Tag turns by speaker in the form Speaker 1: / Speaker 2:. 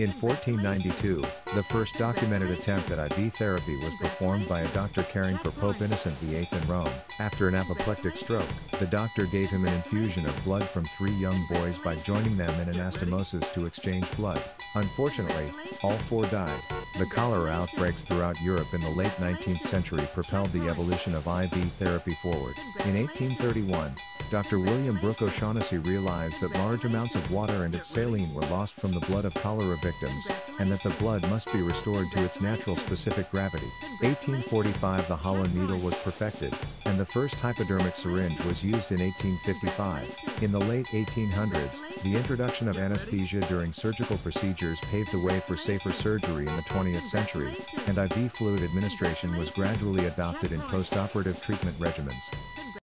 Speaker 1: In 1492, the first documented attempt at IV therapy was performed by a doctor caring for Pope Innocent VIII in Rome. After an apoplectic stroke, the doctor gave him an infusion of blood from three young boys by joining them in anastomosis to exchange blood. Unfortunately, all four died. The cholera outbreaks throughout Europe in the late 19th century propelled the evolution of IV therapy forward. In 1831, Dr. William Brooke O'Shaughnessy realized that large amounts of water and its saline were lost from the blood of cholera victims, and that the blood must be restored to its natural specific gravity. 1845 The hollow needle was perfected, and the first hypodermic syringe was used in 1855. In the late 1800s, the introduction of anesthesia during surgical procedures paved the way for safer surgery in the 20th century, and IV fluid administration was gradually adopted in postoperative treatment regimens.